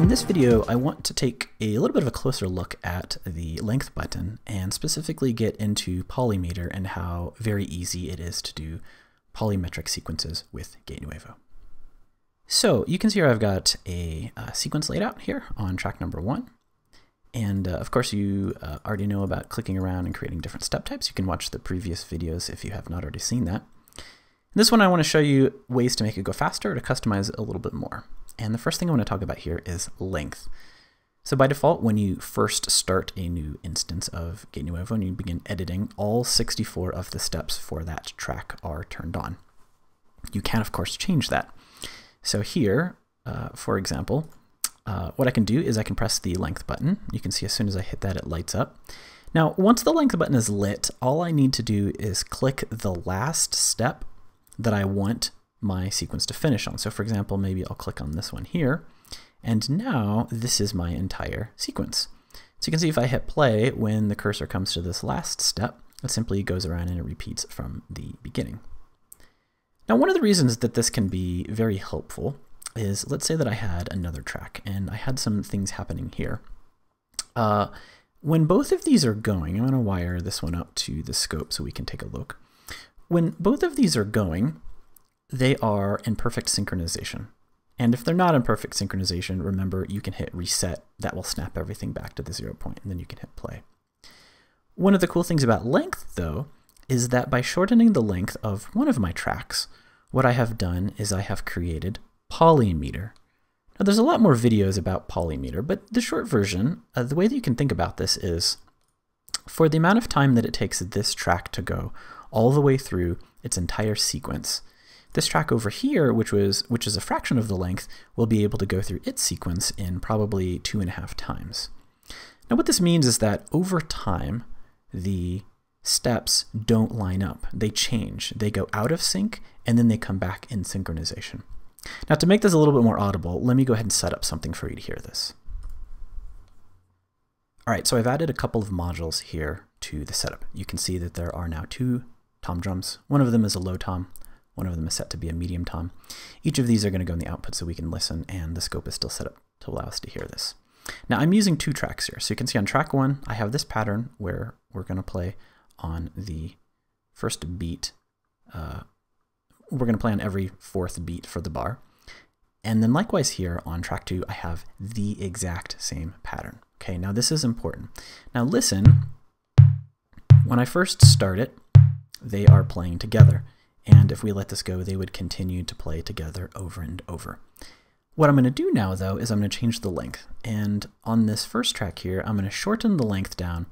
In this video, I want to take a little bit of a closer look at the length button and specifically get into polymeter and how very easy it is to do polymetric sequences with Gate Nouveau. So you can see here I've got a, a sequence laid out here on track number one. And uh, of course you uh, already know about clicking around and creating different step types. You can watch the previous videos if you have not already seen that. In this one I want to show you ways to make it go faster to customize it a little bit more. And the first thing I want to talk about here is length. So by default, when you first start a new instance of Gate Nouveau and you begin editing, all 64 of the steps for that track are turned on. You can, of course, change that. So here, uh, for example, uh, what I can do is I can press the length button. You can see as soon as I hit that, it lights up. Now, once the length button is lit, all I need to do is click the last step that I want my sequence to finish on. So for example, maybe I'll click on this one here, and now this is my entire sequence. So you can see if I hit play, when the cursor comes to this last step, it simply goes around and it repeats from the beginning. Now one of the reasons that this can be very helpful is, let's say that I had another track and I had some things happening here. Uh, when both of these are going, I'm going to wire this one up to the scope so we can take a look. When both of these are going, they are in perfect synchronization. And if they're not in perfect synchronization, remember you can hit reset. That will snap everything back to the zero point, and then you can hit play. One of the cool things about length, though, is that by shortening the length of one of my tracks, what I have done is I have created polymeter. Now, there's a lot more videos about polymeter, but the short version, uh, the way that you can think about this is for the amount of time that it takes this track to go all the way through its entire sequence, this track over here, which was which is a fraction of the length, will be able to go through its sequence in probably two and a half times. Now what this means is that over time, the steps don't line up. They change. They go out of sync and then they come back in synchronization. Now to make this a little bit more audible, let me go ahead and set up something for you to hear this. All right, so I've added a couple of modules here to the setup. You can see that there are now two tom drums. One of them is a low tom, one of them is set to be a medium tom. Each of these are going to go in the output so we can listen, and the scope is still set up to allow us to hear this. Now I'm using two tracks here. So you can see on track one, I have this pattern where we're going to play on the first beat. Uh, we're going to play on every fourth beat for the bar. And then likewise here on track two, I have the exact same pattern. Okay, now this is important. Now listen, when I first start it, they are playing together and if we let this go, they would continue to play together over and over. What I'm going to do now, though, is I'm going to change the length. And on this first track here, I'm going to shorten the length down,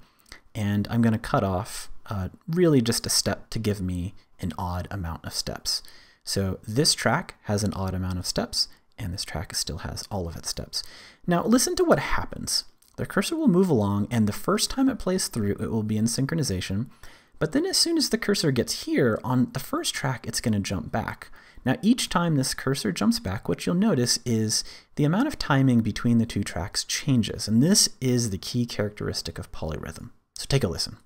and I'm going to cut off uh, really just a step to give me an odd amount of steps. So this track has an odd amount of steps, and this track still has all of its steps. Now listen to what happens. The cursor will move along, and the first time it plays through, it will be in synchronization, but then as soon as the cursor gets here, on the first track, it's going to jump back. Now each time this cursor jumps back, what you'll notice is the amount of timing between the two tracks changes, and this is the key characteristic of polyrhythm. So take a listen.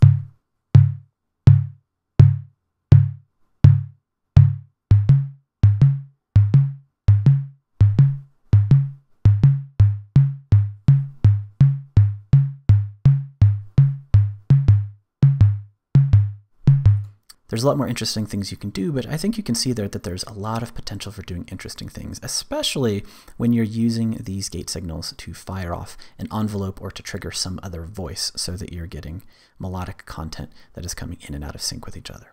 There's a lot more interesting things you can do, but I think you can see there that there's a lot of potential for doing interesting things, especially when you're using these gate signals to fire off an envelope or to trigger some other voice so that you're getting melodic content that is coming in and out of sync with each other.